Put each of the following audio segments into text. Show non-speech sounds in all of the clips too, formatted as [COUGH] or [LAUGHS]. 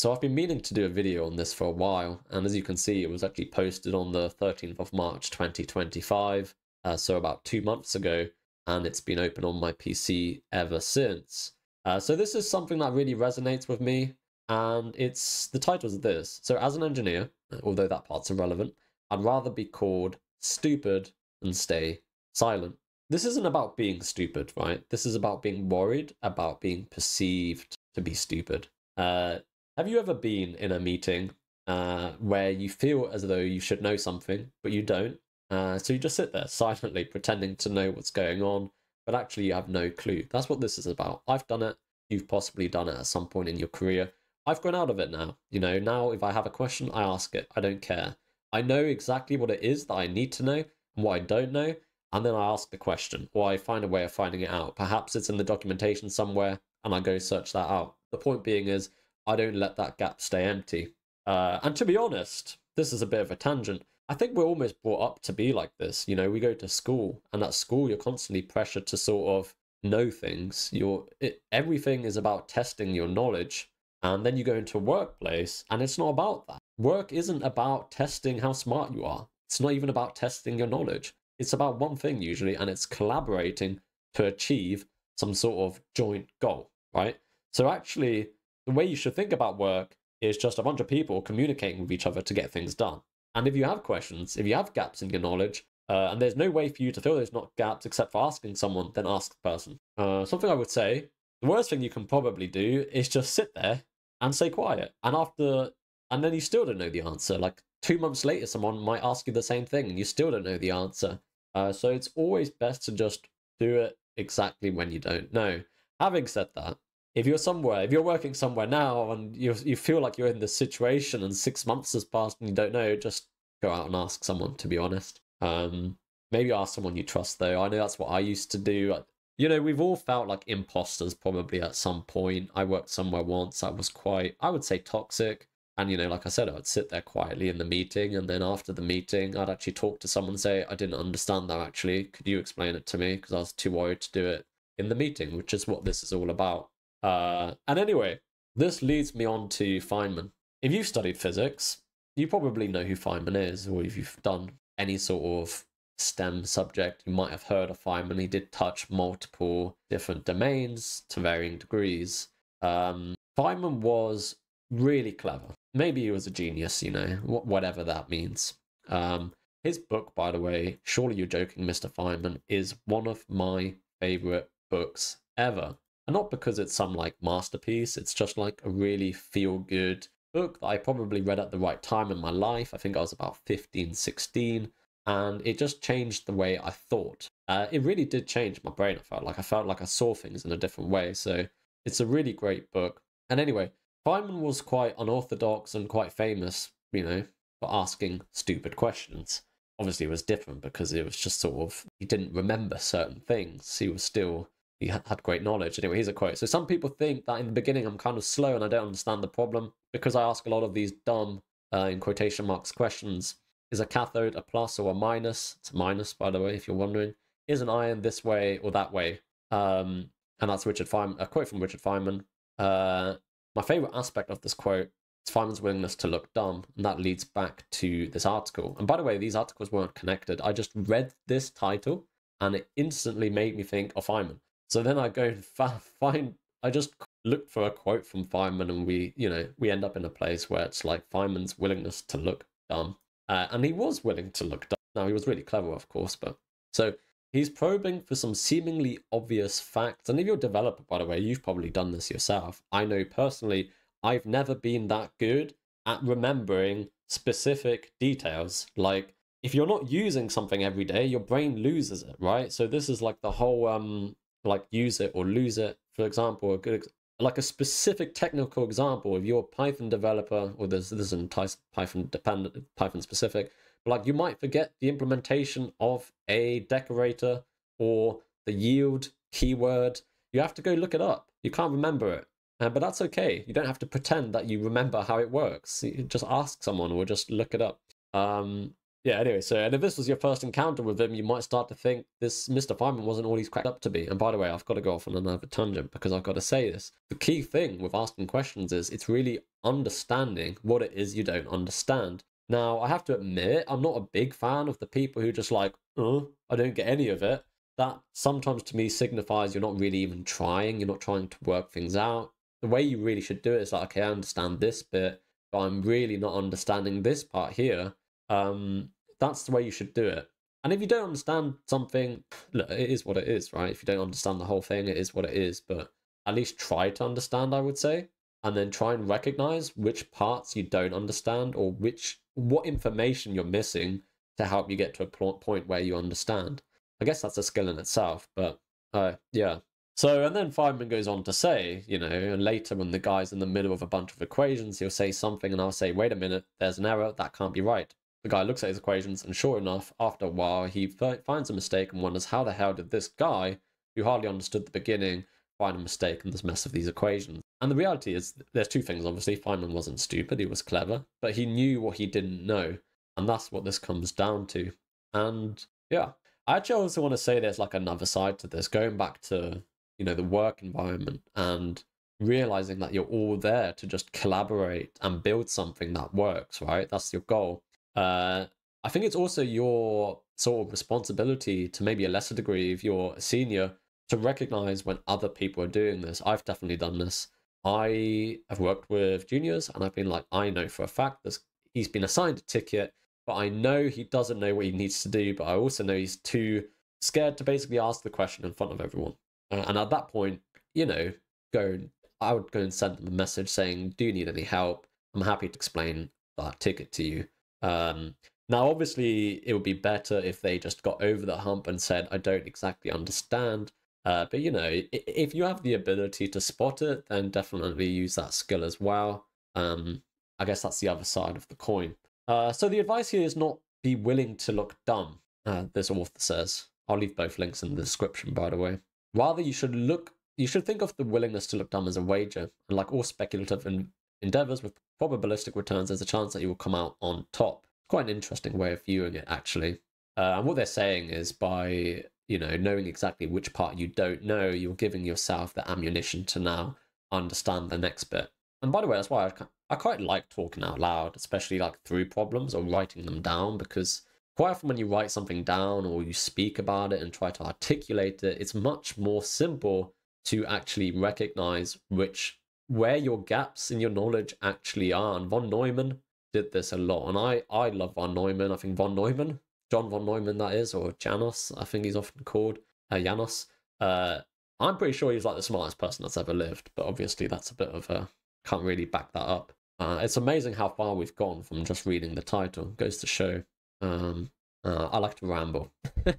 So I've been meaning to do a video on this for a while, and as you can see, it was actually posted on the 13th of March 2025, uh, so about two months ago, and it's been open on my PC ever since. Uh, so this is something that really resonates with me, and it's the title is this. So as an engineer, although that part's irrelevant, I'd rather be called stupid than stay silent. This isn't about being stupid, right? This is about being worried about being perceived to be stupid. Uh, have you ever been in a meeting uh, where you feel as though you should know something, but you don't? Uh, so you just sit there silently pretending to know what's going on, but actually you have no clue. That's what this is about. I've done it. You've possibly done it at some point in your career. I've grown out of it now. You know, now if I have a question, I ask it. I don't care. I know exactly what it is that I need to know and what I don't know, and then I ask the question or I find a way of finding it out. Perhaps it's in the documentation somewhere and I go search that out. The point being is, I don't let that gap stay empty. Uh, and to be honest, this is a bit of a tangent. I think we're almost brought up to be like this. You know, we go to school, and at school, you're constantly pressured to sort of know things. You're it, everything is about testing your knowledge, and then you go into workplace, and it's not about that. Work isn't about testing how smart you are. It's not even about testing your knowledge. It's about one thing usually, and it's collaborating to achieve some sort of joint goal, right? So actually, the way you should think about work is just a bunch of people communicating with each other to get things done. And if you have questions, if you have gaps in your knowledge, uh, and there's no way for you to fill those not gaps except for asking someone, then ask the person. Uh, something I would say, the worst thing you can probably do is just sit there and stay quiet. And after, and then you still don't know the answer. Like two months later, someone might ask you the same thing and you still don't know the answer. Uh, so it's always best to just do it exactly when you don't know. Having said that, if you're somewhere, if you're working somewhere now and you you feel like you're in this situation and six months has passed and you don't know, just go out and ask someone. To be honest, um, maybe ask someone you trust. Though I know that's what I used to do. You know, we've all felt like imposters probably at some point. I worked somewhere once that was quite, I would say, toxic. And, you know, like I said, I would sit there quietly in the meeting. And then after the meeting, I'd actually talk to someone and say, I didn't understand that actually. Could you explain it to me? Because I was too worried to do it in the meeting, which is what this is all about. Uh, and anyway, this leads me on to Feynman. If you've studied physics, you probably know who Feynman is, or if you've done any sort of STEM subject, you might have heard of Feynman. He did touch multiple different domains to varying degrees. Um, Feynman was really clever. Maybe he was a genius, you know, whatever that means. Um, his book, by the way, Surely You're Joking, Mr. Feynman, is one of my favorite books ever. And not because it's some like masterpiece, it's just like a really feel good book that I probably read at the right time in my life. I think I was about 15, 16, and it just changed the way I thought. Uh, it really did change my brain. I felt like I felt like I saw things in a different way. So it's a really great book. And anyway, Feynman was quite unorthodox and quite famous, you know, for asking stupid questions. Obviously, it was different because it was just sort of, he didn't remember certain things. He was still he had great knowledge. Anyway, here's a quote. So some people think that in the beginning I'm kind of slow and I don't understand the problem because I ask a lot of these dumb, uh, in quotation marks, questions. Is a cathode a plus or a minus? It's a minus, by the way, if you're wondering. Is an ion this way or that way? Um, and that's Richard Feynman, a quote from Richard Feynman. Uh, my favorite aspect of this quote is Feynman's willingness to look dumb, and that leads back to this article. And by the way, these articles weren't connected. I just read this title, and it instantly made me think of Feynman. So then I go find, I just looked for a quote from Feynman, and we, you know, we end up in a place where it's like Feynman's willingness to look dumb. Uh, and he was willing to look dumb. Now, he was really clever, of course, but so he's probing for some seemingly obvious facts. And if you're a developer, by the way, you've probably done this yourself. I know personally, I've never been that good at remembering specific details. Like, if you're not using something every day, your brain loses it, right? So this is like the whole um like use it or lose it. For example, a good like a specific technical example, if you're a Python developer, or there's this is Python dependent, Python specific, but like you might forget the implementation of a decorator or the yield keyword. You have to go look it up. You can't remember it. Uh, but that's okay. You don't have to pretend that you remember how it works. You just ask someone or just look it up. Um, yeah, anyway, so and if this was your first encounter with him, you might start to think this Mr. Feynman wasn't all he's cracked up to be. And by the way, I've got to go off on another tangent because I've got to say this. The key thing with asking questions is it's really understanding what it is you don't understand. Now, I have to admit, I'm not a big fan of the people who just like, oh, I don't get any of it. That sometimes to me signifies you're not really even trying, you're not trying to work things out. The way you really should do it is like, okay, I understand this bit, but I'm really not understanding this part here um, that's the way you should do it. And if you don't understand something, look, it is what it is, right? If you don't understand the whole thing, it is what it is. But at least try to understand, I would say, and then try and recognize which parts you don't understand or which what information you're missing to help you get to a point where you understand. I guess that's a skill in itself, but uh, yeah. So, and then Feynman goes on to say, you know, and later when the guy's in the middle of a bunch of equations, he'll say something and I'll say, wait a minute, there's an error, that can't be right. The guy looks at his equations, and sure enough, after a while, he finds a mistake and wonders how the hell did this guy, who hardly understood the beginning, find a mistake in this mess of these equations. And the reality is, there's two things. Obviously, Feynman wasn't stupid, he was clever, but he knew what he didn't know. And that's what this comes down to. And yeah, I actually also want to say there's like another side to this, going back to, you know, the work environment and realizing that you're all there to just collaborate and build something that works, right? That's your goal. Uh, I think it's also your sort of responsibility to maybe a lesser degree if you're a senior to recognize when other people are doing this. I've definitely done this. I have worked with juniors and I've been like, I know for a fact that he's been assigned a ticket, but I know he doesn't know what he needs to do, but I also know he's too scared to basically ask the question in front of everyone. Uh, and at that point, you know, go I would go and send them a message saying, Do you need any help? I'm happy to explain that ticket to you. Um, now, obviously, it would be better if they just got over the hump and said, I don't exactly understand. Uh, but, you know, if you have the ability to spot it, then definitely use that skill as well. Um, I guess that's the other side of the coin. Uh, so the advice here is not be willing to look dumb, uh, this author says. I'll leave both links in the description, by the way. Rather, you should look, you should think of the willingness to look dumb as a wager, and like all speculative in, endeavors with probabilistic returns, there's a chance that you will come out on top. Quite an interesting way of viewing it, actually. Uh, and what they're saying is by you know knowing exactly which part you don't know, you're giving yourself the ammunition to now understand the next bit. And by the way, that's why I, I quite like talking out loud, especially like through problems or writing them down, because quite often when you write something down or you speak about it and try to articulate it, it's much more simple to actually recognize which where your gaps in your knowledge actually are. And von Neumann did this a lot. And I, I love von Neumann. I think von Neumann, John von Neumann, that is, or Janos, I think he's often called, uh, Janos. Uh, I'm pretty sure he's like the smartest person that's ever lived. But obviously, that's a bit of a, can't really back that up. Uh, it's amazing how far we've gone from just reading the title. It goes to show. Um, uh, I like to ramble.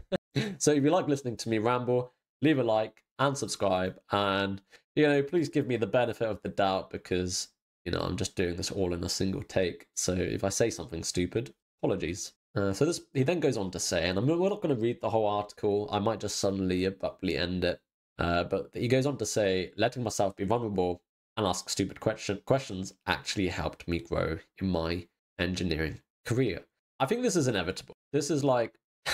[LAUGHS] so if you like listening to me ramble, leave a like and subscribe. And, you know, please give me the benefit of the doubt because, you know, I'm just doing this all in a single take. So if I say something stupid, apologies. Uh, so this he then goes on to say, and I'm, we're not going to read the whole article. I might just suddenly abruptly end it. Uh, but he goes on to say, letting myself be vulnerable and ask stupid question, questions actually helped me grow in my engineering career. I think this is inevitable. This is like [SIGHS]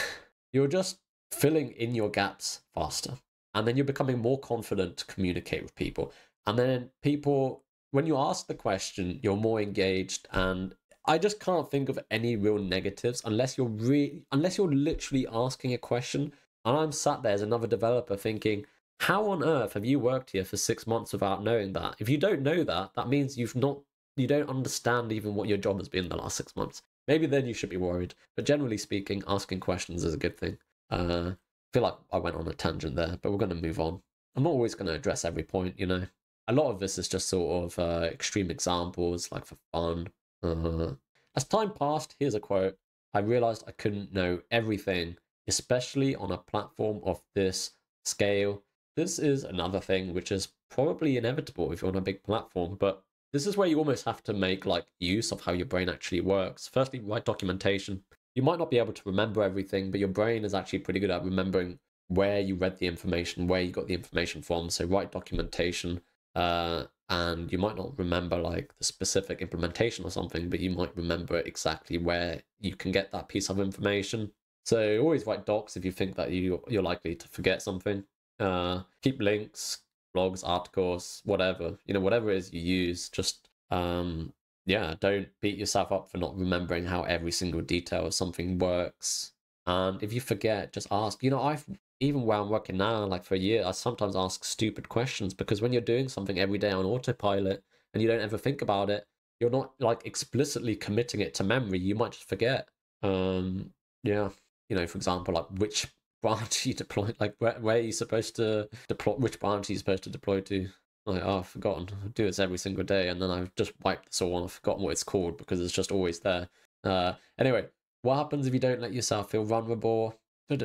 you're just filling in your gaps faster and then you're becoming more confident to communicate with people. And then people when you ask the question you're more engaged. And i just can't think of any real negatives unless you're really unless you're literally asking a question. And i'm sat there as another developer thinking how on earth have you worked here for six months without knowing that? If you don't know that that means you've not you don't understand even what your job has been the last six months. Maybe then you should be worried. But generally speaking asking questions is a good thing. Uh, feel like I went on a tangent there, but we're going to move on. I'm not always going to address every point, you know. A lot of this is just sort of uh, extreme examples, like for fun. Uh, as time passed, here's a quote I realized I couldn't know everything, especially on a platform of this scale. This is another thing which is probably inevitable if you're on a big platform, but this is where you almost have to make like use of how your brain actually works. Firstly, write documentation you might not be able to remember everything, but your brain is actually pretty good at remembering where you read the information, where you got the information from. So write documentation. uh, and you might not remember like the specific implementation or something, but you might remember exactly where you can get that piece of information. So always write docs if you think that you you're likely to forget something. Uh, keep links, blogs, articles, whatever you know, whatever it is you use. Just um, yeah, don't beat yourself up for not remembering how every single detail of something works. And if you forget, just ask. You know, I've even where I'm working now, like for a year, I sometimes ask stupid questions because when you're doing something every day on autopilot and you don't ever think about it, you're not like explicitly committing it to memory. You might just forget. Um, yeah, you know, for example, like which [LAUGHS] branch you deploy, like where, where are you supposed to deploy, which branch are you supposed to deploy to? Like, oh, I've forgotten. I do this every single day, and then I've just wiped this all and I've forgotten what it's called because it's just always there. Uh, anyway, what happens if you don't let yourself feel vulnerable?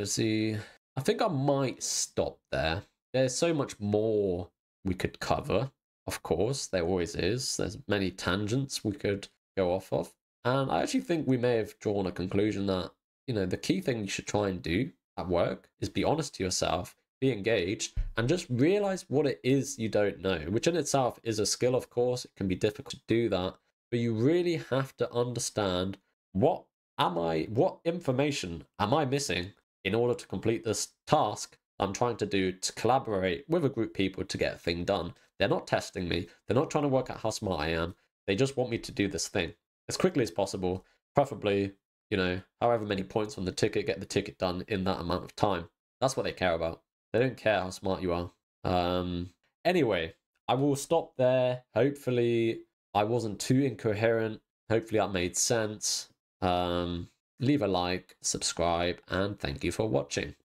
See. I think I might stop there. There's so much more we could cover. Of course, there always is. There's many tangents we could go off of. And I actually think we may have drawn a conclusion that, you know, the key thing you should try and do at work is be honest to yourself, be engaged, and just realize what it is you don't know, which in itself is a skill, of course. It can be difficult to do that. But you really have to understand what am I, what information am I missing in order to complete this task I'm trying to do to collaborate with a group of people to get a thing done. They're not testing me. They're not trying to work out how smart I am. They just want me to do this thing as quickly as possible, preferably, you know, however many points on the ticket, get the ticket done in that amount of time. That's what they care about. They don't care how smart you are. Um, anyway, I will stop there. Hopefully, I wasn't too incoherent. Hopefully, that made sense. Um, leave a like, subscribe, and thank you for watching.